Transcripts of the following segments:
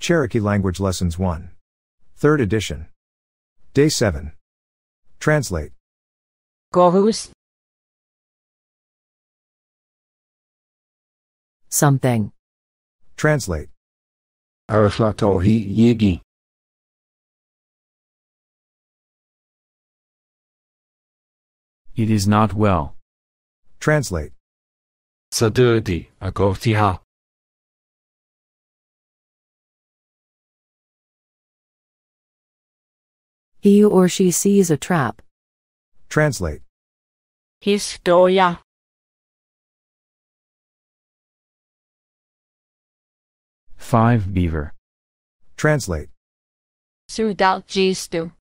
Cherokee Language Lessons 1. 3rd edition. Day 7. Translate. Gåhus. something, Translate. Araflatohi Yigi. It is not well. Translate. Sadurdi Agortiha. He or she sees a trap, Translate. Historia. Five beaver. Translate. Sudalgistu.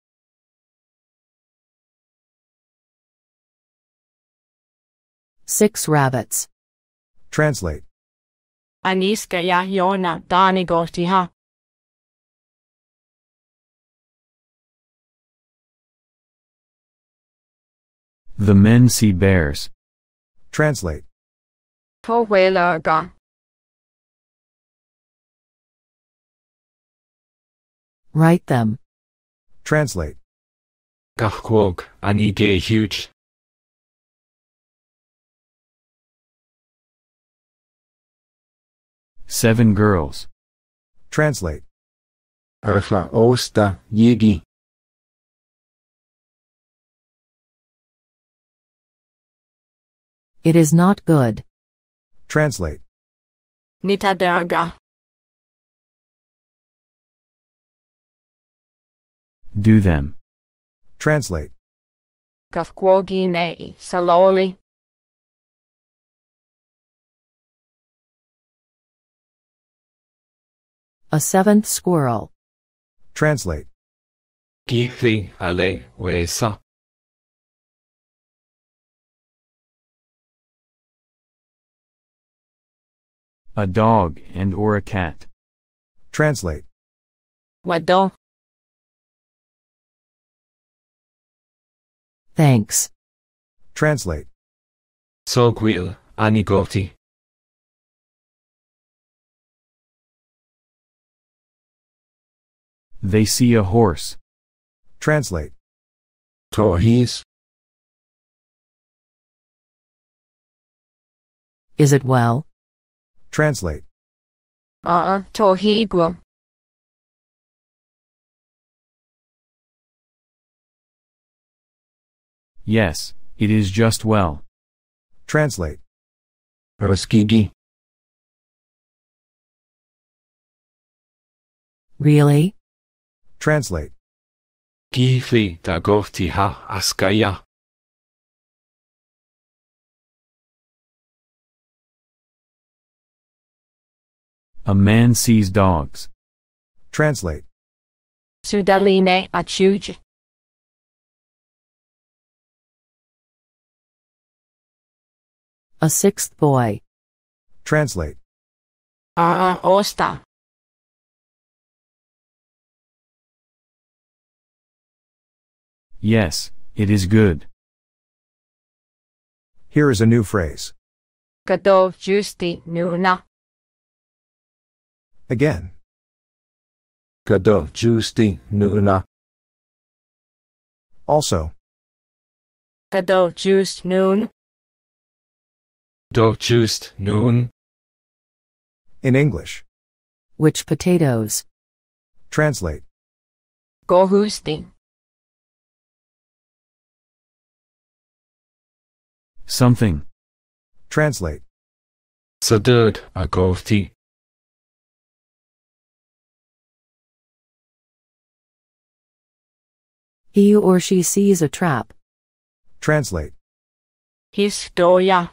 six rabbits, Translate. Aniskaya Jona Danigotiha. The men see bears. Translate. Towelarga. write them, Translate. Gachquog Anige Huge. Seven girls. Translate. Arafla Osta Yigi. It is not good, Translate. Nitadarga. Do them. Translate. Kafkwogine Saloli. a seventh squirrel, Translate. Githi Ale Wesa. A dog and or a cat. Translate. Wado. thanks, Translate. Sogwil Anigoti. They see a horse. Translate. Torhis. is it well, Translate. Uh, Tohigwa. Yes, it is just well. Translate. Raskigi. really, Translate. Githi Dagortiha Askaya. A man sees dogs. Translate. Sudaline Achuj. a sixth boy, Translate. Uh, Osta. Yes, it is good. Here is a new phrase. Kadov Justi Nuna. Again. Kado Justi Nuna. Also. Kadov Just Noon. Do Just Noon. In English. which potatoes, Translate. Gohusti. Something. Translate. Sadurd Agorti. He or she sees a trap, Translate. Historia.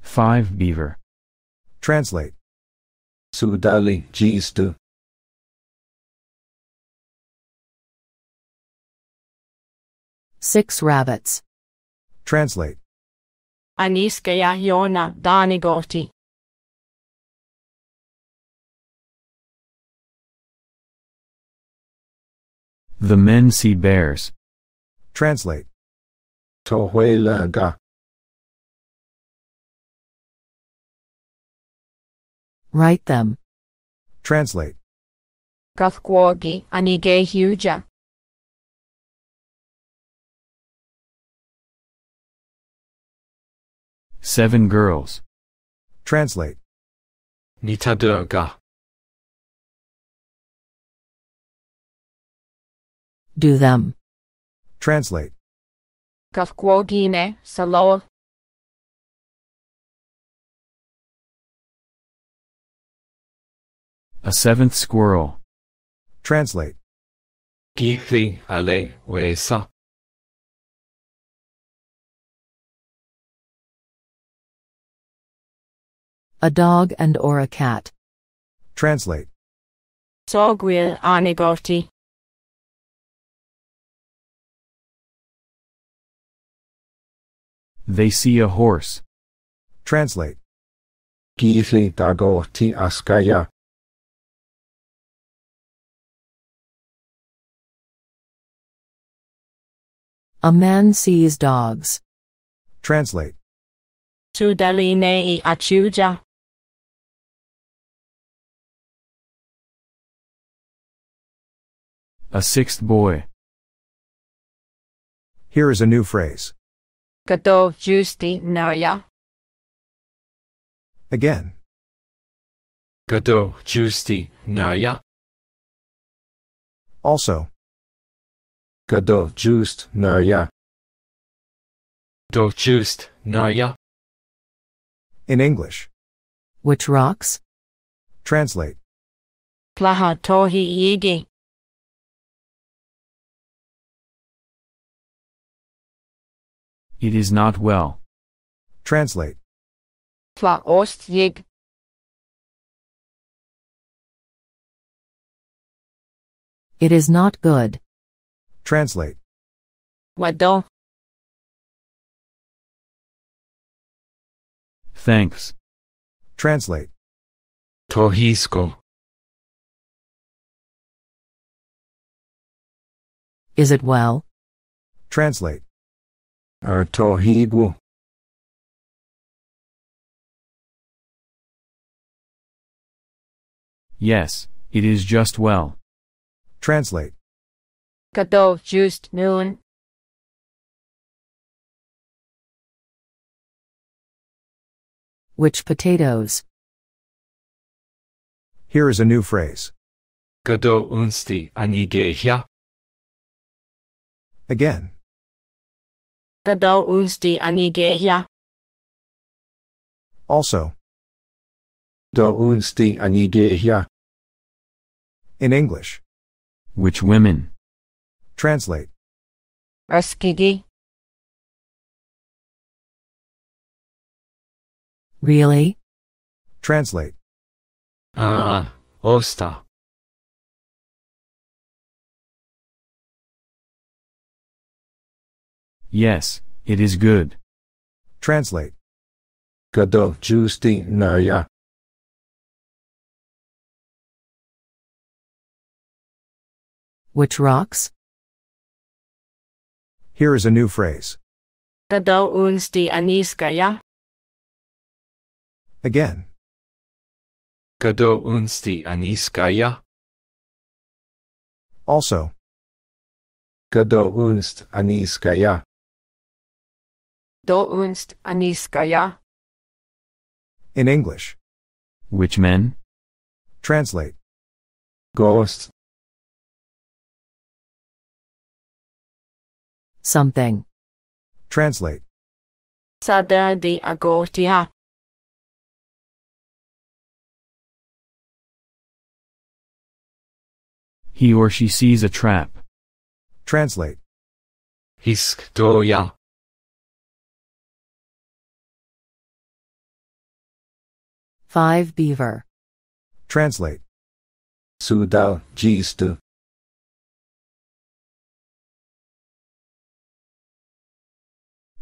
Five beaver. Translate. Sudali Gistu. six rabbits, Translate. Aniskaya Jona Danigoti. The men see bears. Translate. Tohuelaga. Write them. Translate. Gathquogi anige huja. Seven girls. Translate. Nitadurga. Do them. Translate. Gathquogine saloa. A seventh squirrel. Translate. Githli ale wesa. A dog and or a cat. Translate. Sogwil anigoti. They see a horse. Translate. Githli dagorti askaya. A man sees dogs. Translate. Sudaline achuja. A sixth boy. Here is a new phrase. Gado justi noya. Again. Gado justi naya. Also. Gado just naya. Do just naya. In English. Which rocks? Translate. Plaha It is not well. Translate. Pla ost. It is not good. Translate. Wado. Thanks. Translate. Tohisko. Is it well? Translate. Er tohigu. Yes, it is just well. Translate. Kato just noon. Which potatoes? Here is a new phrase. Kato unsti anigehya. Again. Gado unsti anigehya. Also. Do unsti anigehya. In English. Which women? Translate. Erskigi. Really? Translate. Ah, osta. Yes, it is good. Translate. Gado justi naya. Which rocks? Here is a new phrase. Gado unsti aniskaya. Again. Gado unsti aniskaya. Also. Gado unst aniskaya. Aniskaya. In English. Which men? Translate. Ghosts. Something. Translate. Sada di agotia. He or she sees a trap. Translate. Hiskdoja. 5 Beaver. Translate. Sudal, Gistu.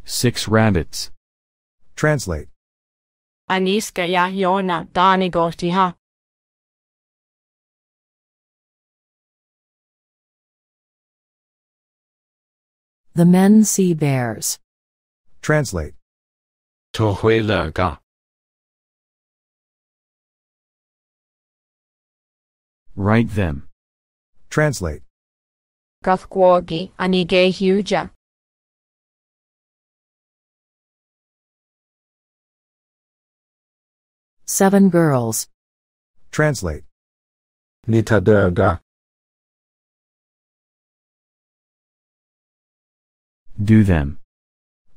Six rabbits. Translate. Aniska ja Jona Danigortiha. The men see bears. Translate. Tohuelaga. Write them. Translate. Gathquogi anige huja. Seven girls. Translate. Nitadurga. Do them.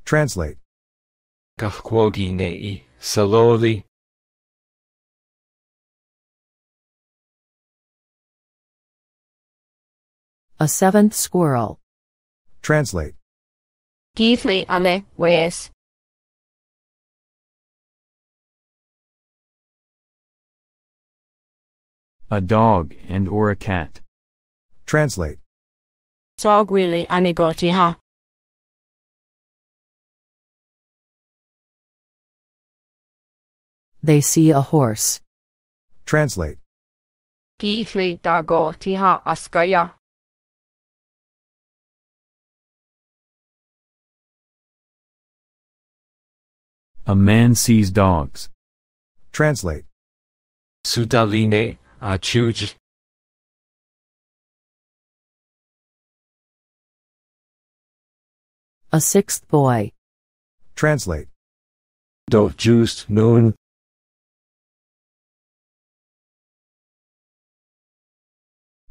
Translate. Gafquogi nei, saloli. A seventh squirrel. Translate. Githli ale wes. A dog and or a cat. Translate. Sogwili anigotiha. They see a horse. Translate. Githli dagotiha askaya. A man sees dogs. Translate. Sudaline, achuj. A sixth boy. Translate. Do juiced noon.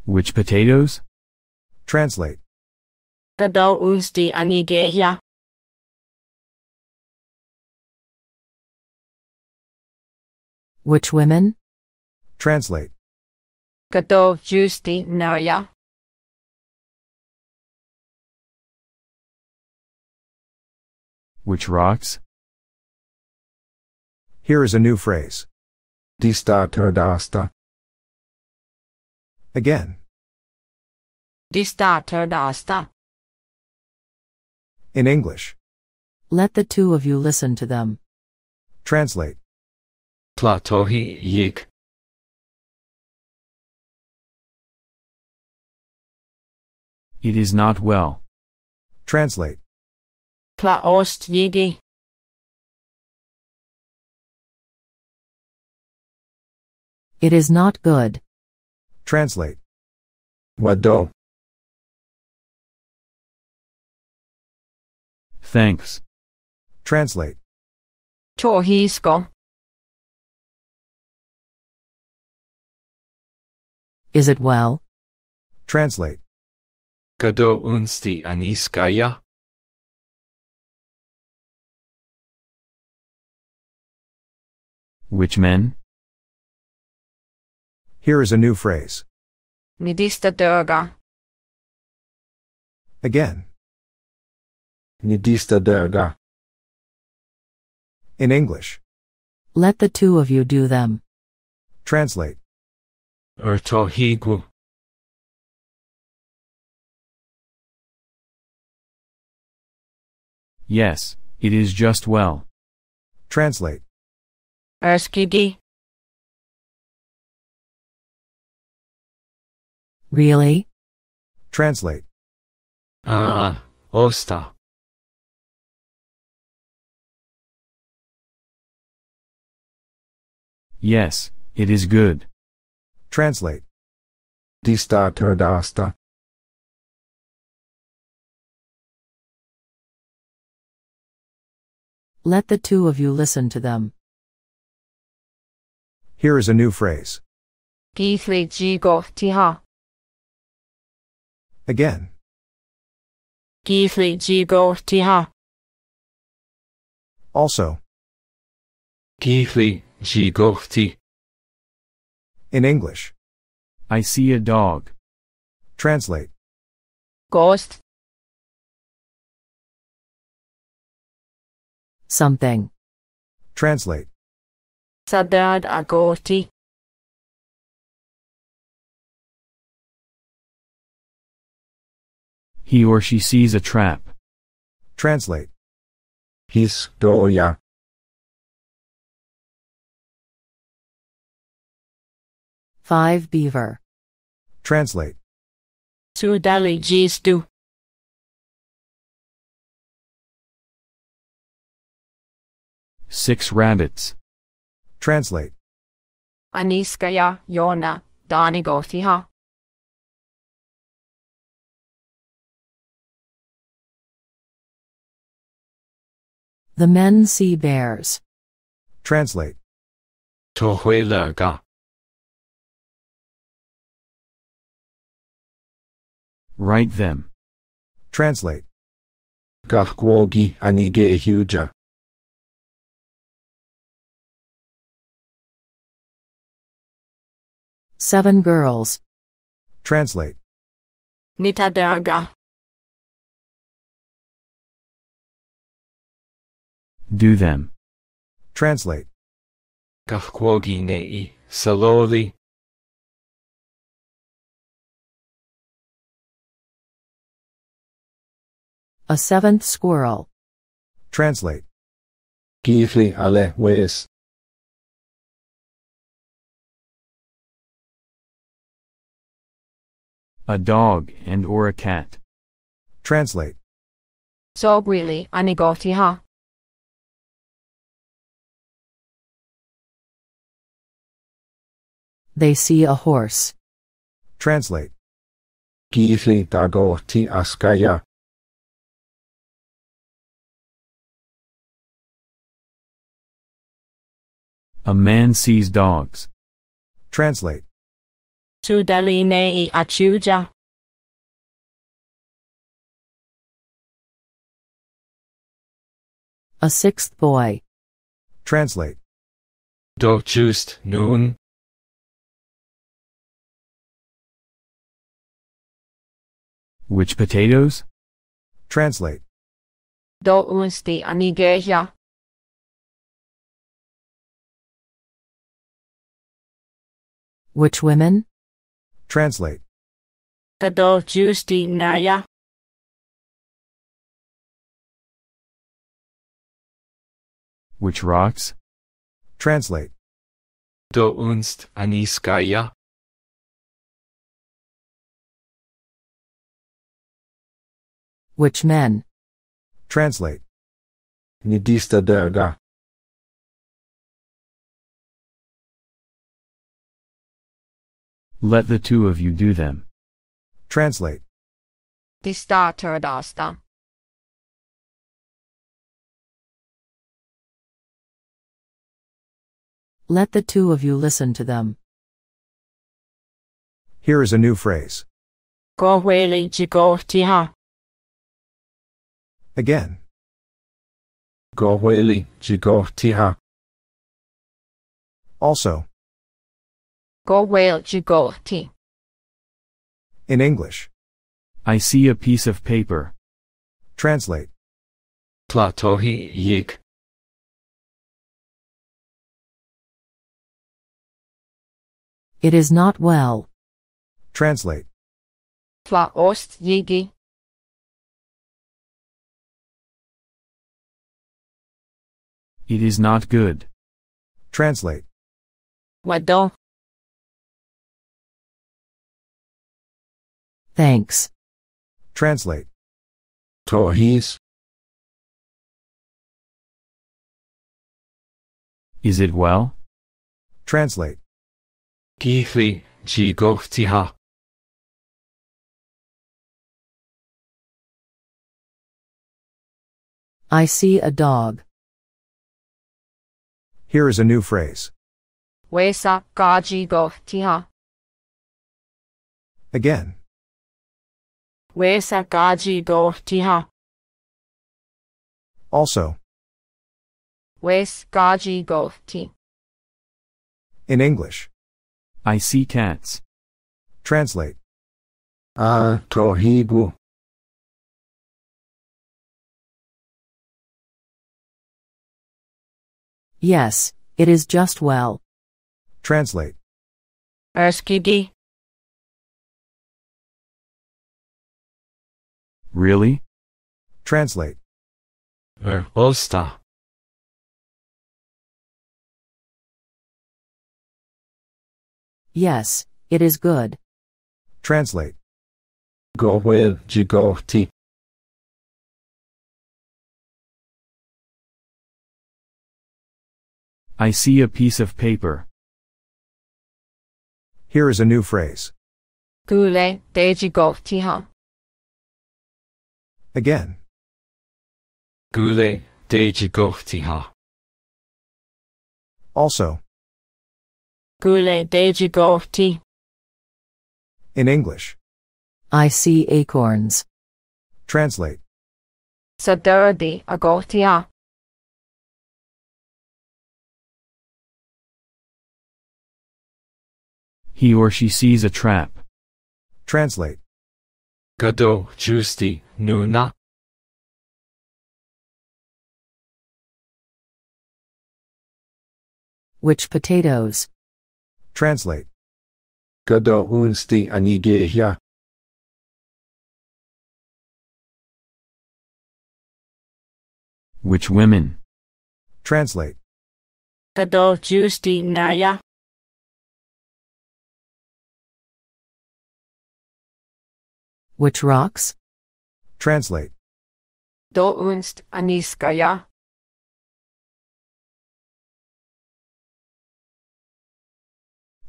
Which potatoes? Translate. Dadal usti anigehya. Which women? Translate. Gado justi noya. Which rocks? Here is a new phrase. Dista turdasta. Again. Dista dasta. In English. Let the two of you listen to them. Translate. Platohi yik. It is not well. Translate. Plaost yidi. It is not good. Translate. Wado. Thanks. Translate. Tohisko. Is it well? Translate. Gado unsti aniskaya. Which men? Here is a new phrase. Nidista döga. Again. Nidista durga. In English. Let the two of you do them. Translate. Urtohigu. Yes, it is just well. Translate. Erskidi. Really? Translate. Ah, osta. Yes, it is good. Translate. Dista turdasta. Let the two of you listen to them. Here is a new phrase. Githli jigo tiha. Again. Githli jigo tiha. Also. In English. I see a dog. Translate. Ghost. Something. Translate. Sadad agoti. He or she sees a trap. Translate. Historia. 5 Beaver. Translate. Tu dalej dziś. Six rabbits. Translate. Aniska Yona, Jona The men see bears. Translate. Tohuelaga Write them. Translate. gach gwogi anige huja. Seven girls. Translate. Nita Darga. Do them. Translate. Gach gwogi nei, saloli, A seventh squirrel. Translate. gifli ale wes, A dog and or a cat. Translate. So really Ani Gorti ha. They see a horse. Translate. gifli dagorti askaya, A man sees dogs. Translate. Sudali nei achuja. A sixth boy. Translate. do just nun, Which potatoes? Translate. Do unsti Ani Geja. Which women? Translate. Kado Justi Naya. Which rocks? Translate. do unst aniskaya, Which men? Translate. nidista derga, Let the two of you do them. Translate. Dista Turdasta. Let the two of you listen to them. Here is a new phrase. Gorweli Jigorti ha. Again. gohweli jigortiha, Also. Gorwel Jigorti. In English. I see a piece of paper. Translate. platohi yik, It is not well. Translate. Fla Ost Yigi. It is not good. Translate. Wado. Thanks. Translate. tohis, Is it well? Translate. gifli jigortiha, I see a dog. Here is a new phrase. Wesa Gaji Gorti ha. Again. Wesa Gaji Also. Wes Gaji Gorti. In English. I see cats. Translate. a tohigu, Yes, it is just well. Translate. Erskigi. Really? Translate. Verbosta. Yes, it is good. Translate. Go with Jigorti. I see a piece of paper. Here is a new phrase. Gule de Jigorti ha. Again. Gule dejigohtiha. Also. Gule dejigohti. In English. I see acorns. Translate. Sadardi agortia. He or she sees a trap. Translate. Gado justi nuna. Which potatoes? Translate. Gado unsti anigehia. Which women? Translate. Kado justi naya. Which rocks? Translate. Do unst aniskaya.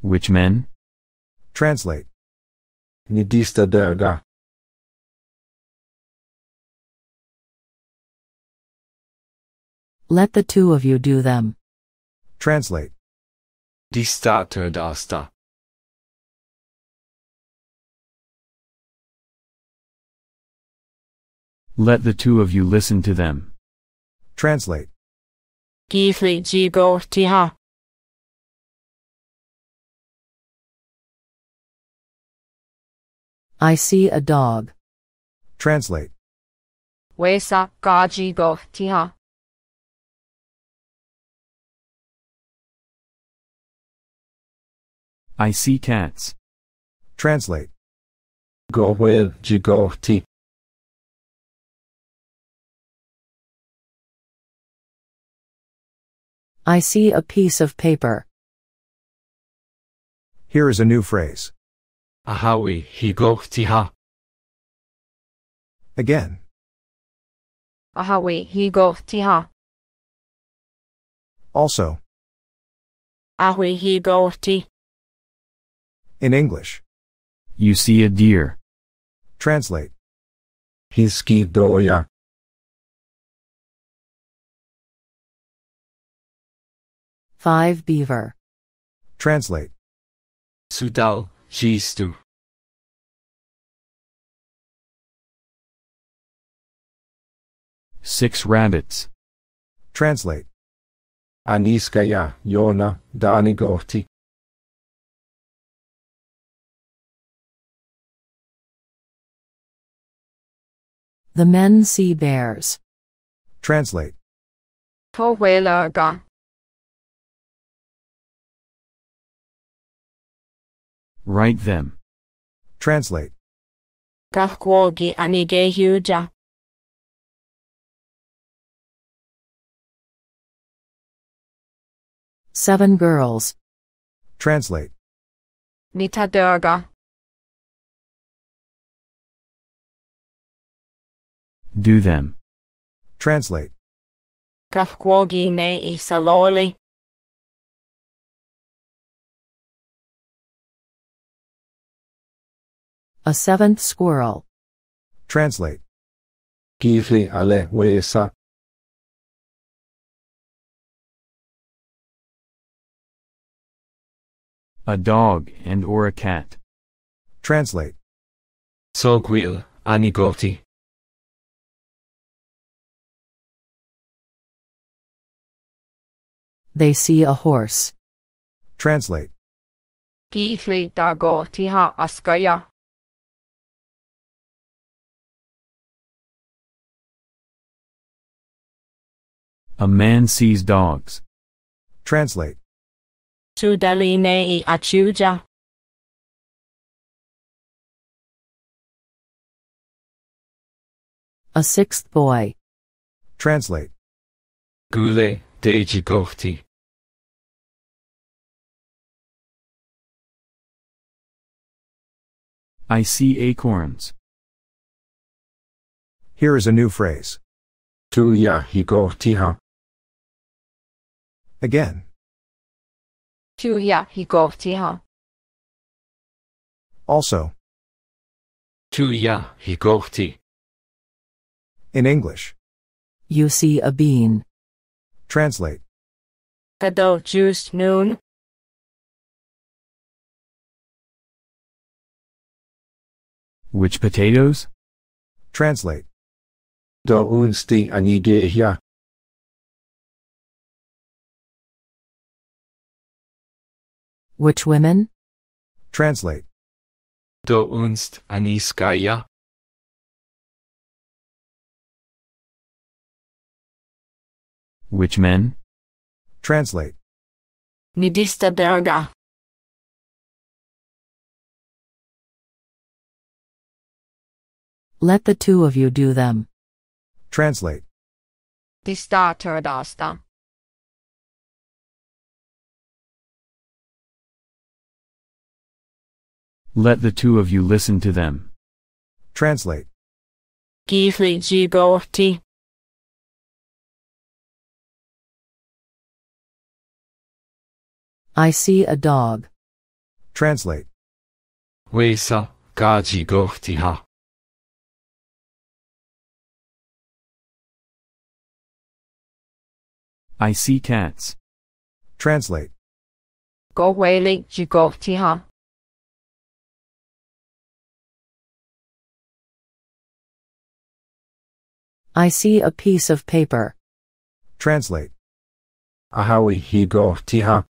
Which men? Translate. Nidista derga. Let the two of you do them. Translate. Dista terdasta. Let the two of you listen to them. Translate. Gifli jigotiha. I see a dog. Translate. Wesa gajigotiha. I see cats. Translate. Gower jigorti. I see a piece of paper. Here is a new phrase. Ahawi higotiha. Again. Ahawi higotiha. Also. Ahawi higoti. In English. You see a deer. Translate. Hiski Hiskidoya. 5 Beaver. Translate. Sudal, jistu. Six rabbits. Translate. Aniskaya, Yona, Danigorti. The men see bears. Translate. Pohwelaga, Write them. Translate. Kahkwogi anigehuja. Seven girls. Translate. Nitadurga. Do them. Translate. Kahkwogi ne isaloli. A seventh squirrel. Translate. Gifli ale wesa. A dog and or a cat. Translate. Sogwil anigorti. They see a horse. Translate. Gifli dagotiha askaya. A man sees dogs. Translate. Sudali ne achuja. A sixth boy. Translate. Gule dejigorti. I see acorns. Here is a new phrase. Tuya higortiha. Again. Tuya higotiha. Also, Tuya higorti. in English. You see a bean. Translate. Kado juiced noon. Which potatoes? Translate. Do unsti anigehia. Which women? Translate. Do unst aniskaya. Which men? Translate. Nidista derga. Let the two of you do them. Translate. Dista turdasta. Let the two of you listen to them. Translate. Gifli gigorti. I see a dog. Translate. Wesa gaji gortiha. I see cats. Translate. Goweli gigortiha. I see a piece of paper. Translate. Ahawi higortiha.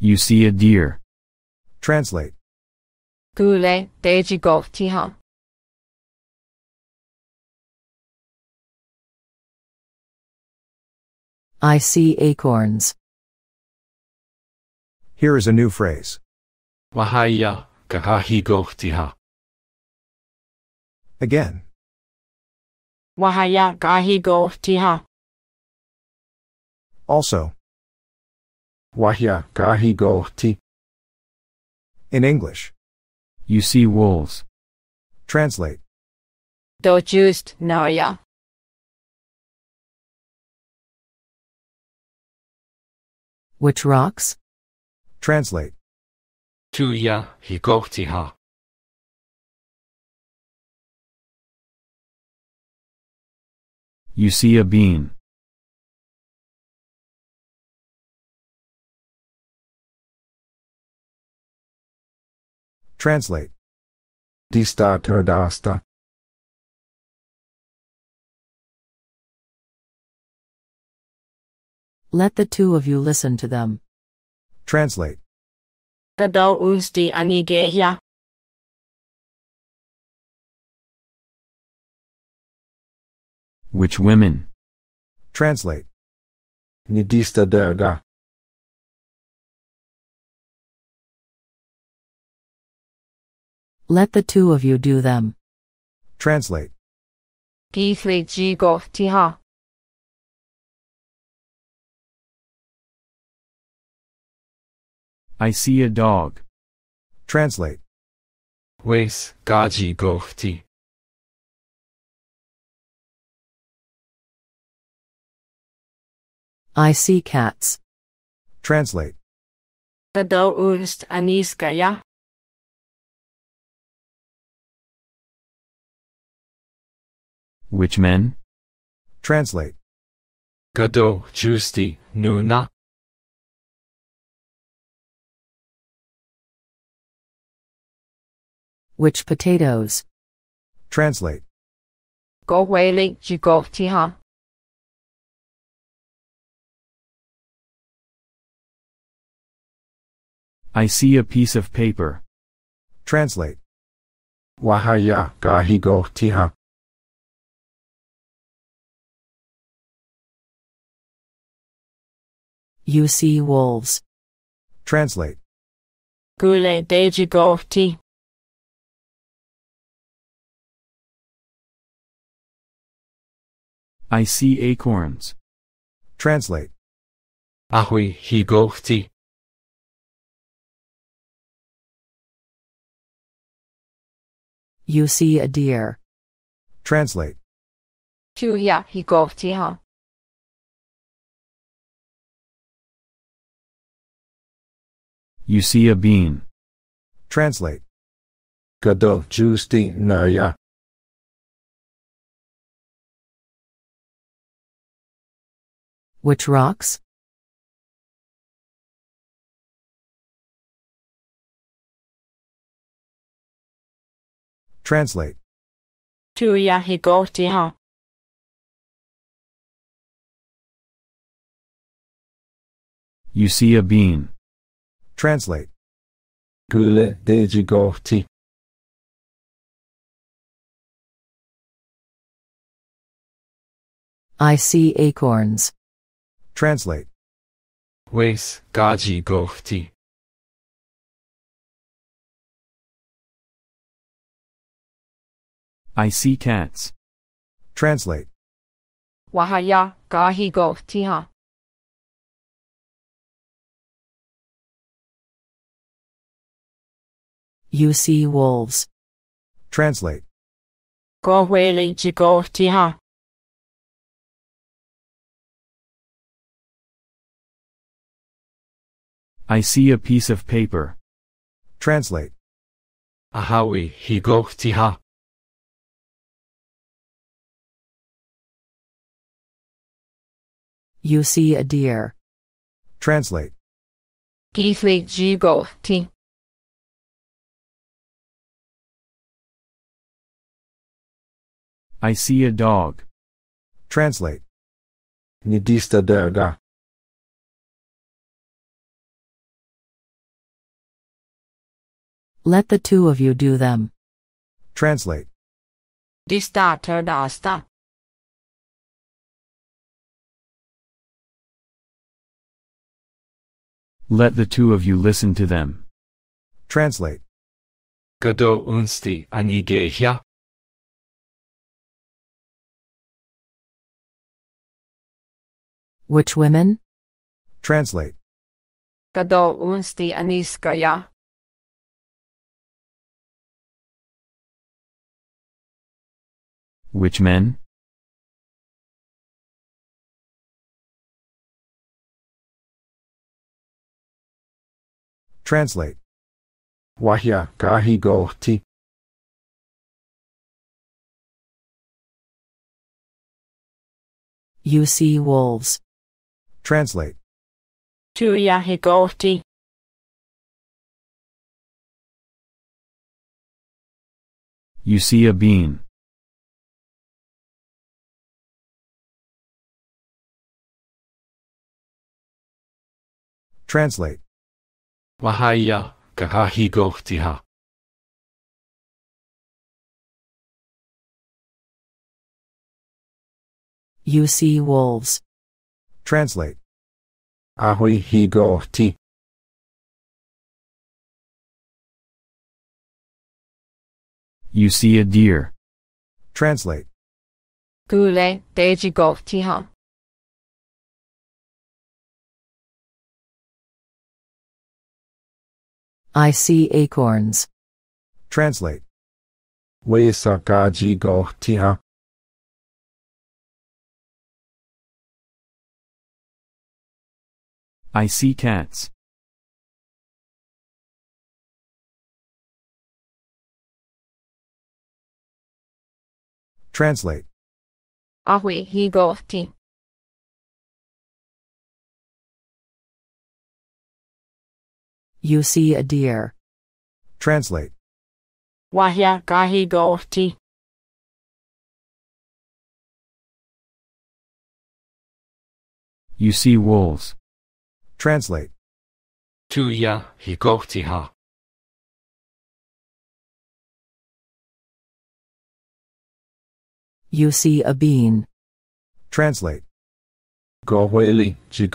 You see a deer. Translate. Gule dejigortiha. I see acorns. Here is a new phrase. Wahaya gahahi. Again. Wahaya gahigortiha. Also, Wahya gahi gorti. in English. You see wolves. Translate. Do juiced noya. Which rocks? Translate. Tuya higortiha. You see a bean. Translate. Dista turdasta. Let the two of you listen to them. Translate. Kado unsti anigehia. Which women? Translate. Nidista derga. Let the two of you do them. Translate. Gifli gigortiha. I see a dog. Translate. Wes gaji gorti. I see cats. Translate. Kado unst aniskaya. Which men? Translate. Gado justi nuna. Which potatoes? Translate. Goweli gigortiha. I see a piece of paper. Translate. Wahaya gahi gortiha. You see wolves. Translate. Gule dejigorti. I see acorns. Translate. Ahui higorti. You see a deer. Translate. Tuya higortiha. You see a bean. Translate. Gadol juicy naya. Which rocks? Translate. Tuja hi ha. You see a bean. Translate. Gule deji kohti. I see acorns. Translate. Wes gaji Gohti. I see cats. Translate. Wahaya, kahi kohti ha. You see wolves. Translate. Kohweli ji I see a piece of paper. Translate. Ahawi hi kohti ha. You see a deer. Translate. Kifli ji kohti. I see a dog. Translate. Nidista derga. Let the two of you do them. Translate. Dista terdasta. Let the two of you listen to them. Translate. Gadol unsti anigehya. Which women? Translate. Kado unsti aniskaja. Which men? Translate. Wahya gahi kohti. You see wolves. Translate. Tuja hi kohti. You see a bean. Translate. Wahaya gahi kohti. You see wolves. Translate. Ahui hi. You see a deer. Translate. Kule teji I see acorns. Translate. Wesa gaji kohti. I see cats. Translate. Ahui hi You see a deer. Translate. Wahja kahi gohti. You see wolves. Translate. Tuya hi kohti ha. You see a bean. Translate. Gohweli ji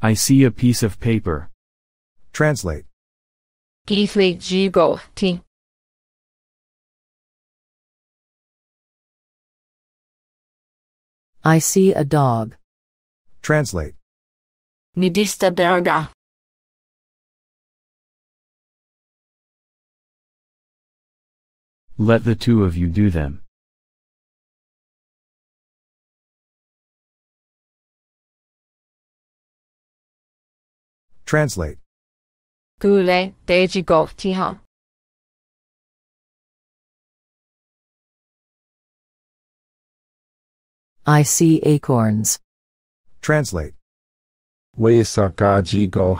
I see a piece of paper. Translate. Kifli ji. I see a dog. Translate. Nidista derga. Let the two of you do them. Translate. Gule Deji goftiha. I see acorns. Translate. Wesa gaji go.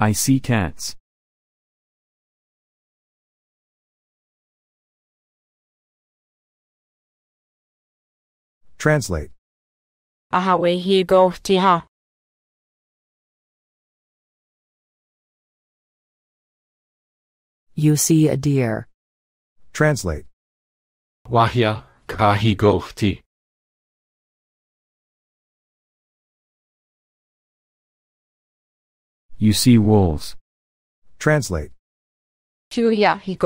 I see cats. Translate. Ahawe He Go Tiha. You see a deer. Translate. Wahia gahi go ti. You see wolves. Translate. Tuya He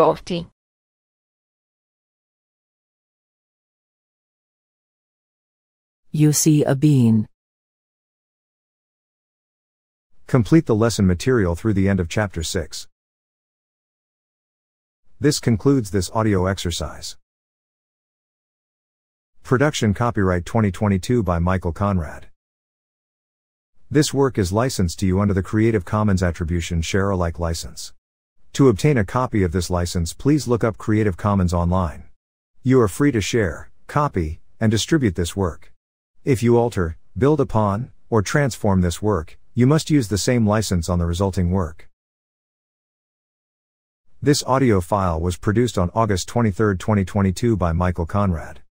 You see a bean. Complete the lesson material through the end of chapter 6. This concludes this audio exercise. Production copyright 2022 by Michael Conrad. This work is licensed to you under the Creative Commons Attribution Share Alike license. To obtain a copy of this license, please look up Creative Commons online. You are free to share, copy, and distribute this work. If you alter, build upon, or transform this work, you must use the same license on the resulting work. This audio file was produced on August 23, 2022 by Michael Conrad.